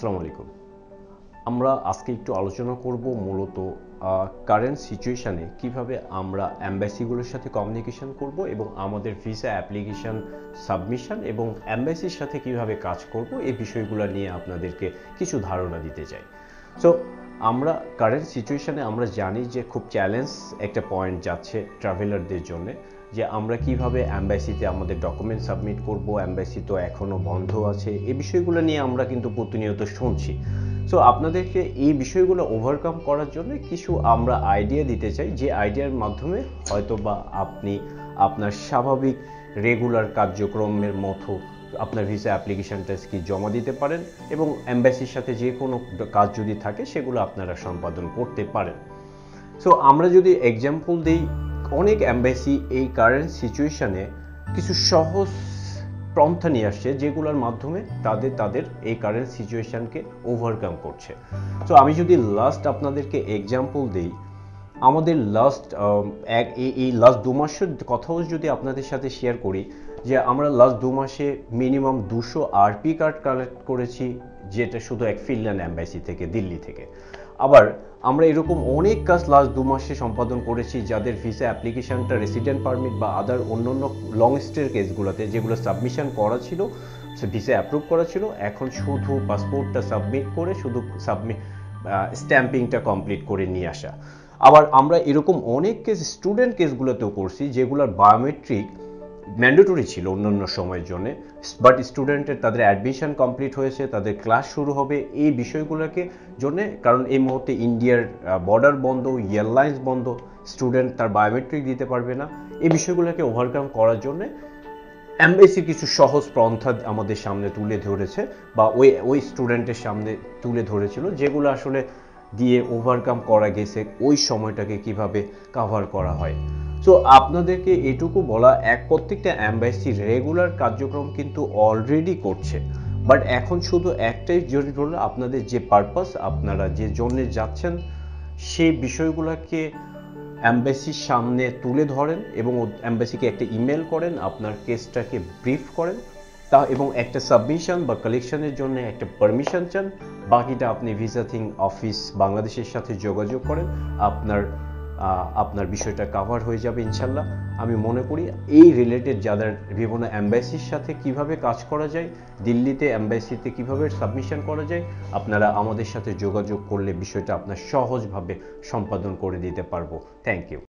আসসালামু আলাইকুম। আমরা আজকে একটু আলোচনা করব মূলত কারেন্ট সিচুয়েশানে কীভাবে আমরা অ্যাম্বাসিগুলোর সাথে কমিউনিকেশন করব এবং আমাদের ভিসা অ্যাপ্লিকেশান সাবমিশন এবং অ্যাম্বাসির সাথে কীভাবে কাজ করব, এই বিষয়গুলো নিয়ে আপনাদেরকে কিছু ধারণা দিতে চাই। সো আমরা কারেন্ট সিচুয়েশানে আমরা জানি যে খুব চ্যালেঞ্জ একটা পয়েন্ট যাচ্ছে ট্রাভেলারদের জন্য, যে আমরা কীভাবে অ্যাম্বাসিতে আমাদের ডকুমেন্ট সাবমিট করব অ্যাম্বাসি তো এখনও বন্ধ আছে, এই বিষয়গুলো নিয়ে আমরা কিন্তু প্রতিনিয়ত শুনছি। সো আপনাদেরকে এই বিষয়গুলো ওভারকাম করার জন্য কিছু আমরা আইডিয়া দিতে চাই, যে আইডিয়ার মাধ্যমে হয়তো বা আপনি আপনার স্বাভাবিক রেগুলার কার্যক্রমের মতো আপনার ভিসা অ্যাপ্লিকেশনটা কি জমা দিতে পারেন এবং অ্যাম্বাসির সাথে যে কোনো কাজ যদি থাকে, সেগুলো আপনারা সম্পাদন করতে পারেন। সো আমরা যদি এক্সাম্পল দিই, অনেক অ্যাম্বাসি এই কারেন্ট সিচুয়েশানে কিছু সহজ পন্থা নিয়ে আসছে, যেগুলোর মাধ্যমে তাদের তাদের এই কারেন্ট সিচুয়েশনকে ওভারকাম করছে। তো আমি যদি লাস্ট আপনাদেরকে এক্সাম্পল দিই, আমাদের লাস্ট এক, এই লাস্ট দু মাসের কথাও যদি আপনাদের সাথে শেয়ার করি যে আমরা লাস্ট দু মাসে মিনিমাম দুশো আরপি কার্ড কালেক্ট করেছি, যেটা শুধু এক ফিনল্যান্ড অ্যাম্বাসি থেকে, দিল্লি থেকে। আবার আমরা এরকম অনেক কাজ লাস্ট দু মাসে সম্পাদন করেছি, যাদের ভিসা অ্যাপ্লিকেশনটা রেসিডেন্ট পারমিট বা আদার অন্য অন্য লং স্টের কেসগুলোতে যেগুলো সাবমিশন করা ছিল, সে ভিসা অ্যাপ্রুভ করা ছিল, এখন শুধু পাসপোর্টটা সাবমিট করে, শুধু সাবমিট স্ট্যাম্পিংটা কমপ্লিট করে নিয়ে আসা। আবার আমরা এরকম অনেক কেস স্টুডেন্ট কেসগুলোতেও করছি, যেগুলোর বায়োমেট্রিক ম্যান্ডেটরি ছিল অন্যান্য সময়ের জন্য বাট স্টুডেন্টের তাদের অ্যাডমিশন কমপ্লিট হয়েছে, তাদের ক্লাস শুরু হবে এই বিষয়গুলোকে জন্যে, কারণ এই মুহূর্তে ইন্ডিয়ার বর্ডার বন্ধ এয়ারলাইন্স বন্ধ স্টুডেন্ট তার বায়োমেট্রিক দিতে পারবে না। এই বিষয়গুলোকে ওভারকাম করার জন্যে অ্যাম্বাসি কিছু সহজ পন্থা আমাদের সামনে তুলে ধরেছে, বা ওই ওই স্টুডেন্টের সামনে তুলে ধরেছিল, যেগুলো আসলে দিয়ে ওভারকাম করা গেছে, ওই সময়টাকে কীভাবে কাভার করা হয়। সো আপনাদেরকে এটুকু বলা, এক প্রত্যেকটা অ্যাম্বাসি রেগুলার কার্যক্রম কিন্তু অলরেডি করছে। বাট এখন শুধু একটাই জরুরি হলো আপনাদের যে পারপাস আপনারা যে জন্যে যাচ্ছেন, সেই বিষয়গুলোকে অ্যাম্বাসির সামনে তুলে ধরেন এবং অ্যাম্বাসিকে একটা ইমেল করেন, আপনার কেসটাকে ব্রিফ করেন। তা এবং একটা সাবমিশন বা কালেকশনের জন্য একটা পারমিশন চান। বাকিটা আপনি ভিসা থিং অফিস বাংলাদেশের সাথে যোগাযোগ করেন। আপনার আপনার বিষয়টা কাভার হয়ে যাবে ইনশাল্লাহ। আমি মনে করি এই রিলেটেড যাদের বিভিন্ন অ্যাম্বাসির সাথে কীভাবে কাজ করা যায়, দিল্লিতে অ্যাম্বাসিতে কীভাবে সাবমিশন করা যায়, আপনারা আমাদের সাথে যোগাযোগ করলে বিষয়টা আপনার সহজভাবে সম্পাদন করে দিতে পারব। Thank you